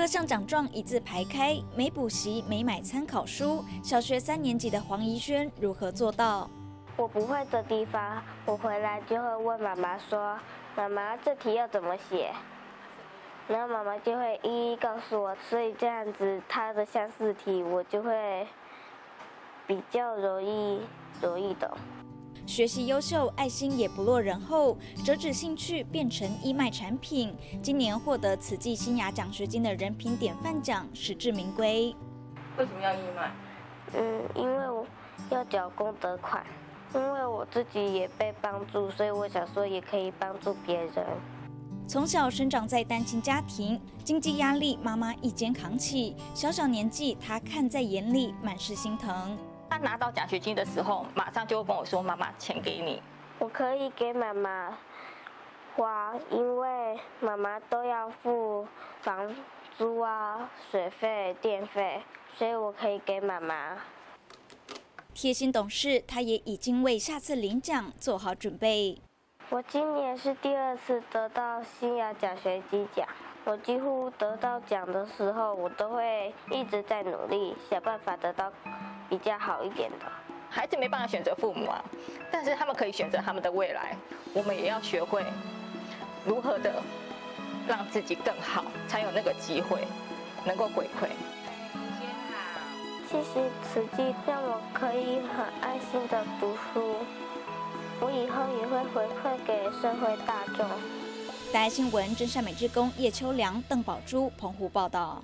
各项奖状一字排开，没补习，没买参考书。小学三年级的黄怡轩如何做到？我不会的地方，我回来就会问妈妈说：“妈妈，这题要怎么写？”然后妈妈就会一一告诉我。所以这样子，它的相似题我就会比较容易容易懂。学习优秀，爱心也不落人后，折纸兴趣变成义卖产品。今年获得慈济新雅奖学金的人品典范奖，实至名归。为什么要义卖？嗯，因为我要缴功德款，因为我自己也被帮助，所以我想说也可以帮助别人。从小生长在单亲家庭，经济压力妈妈一肩扛起，小小年纪她看在眼里，满是心疼。他拿到奖学金的时候，马上就会跟我说：“妈妈，钱给你。”我可以给妈妈花，因为妈妈都要付房租啊、水费、电费，所以我可以给妈妈。贴心懂事，他也已经为下次领奖做好准备。我今年是第二次得到新雅奖学金奖，我几乎得到奖的时候，我都会一直在努力想办法得到。比较好一点的孩子没办法选择父母啊，但是他们可以选择他们的未来。我们也要学会如何的让自己更好，才有那个机会能够回馈。谢谢慈济，让我可以很安心的读书。我以后也会回馈给社会大众。大爱新闻真善美之工叶秋良、邓宝珠澎湖报道。